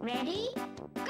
Ready? Go!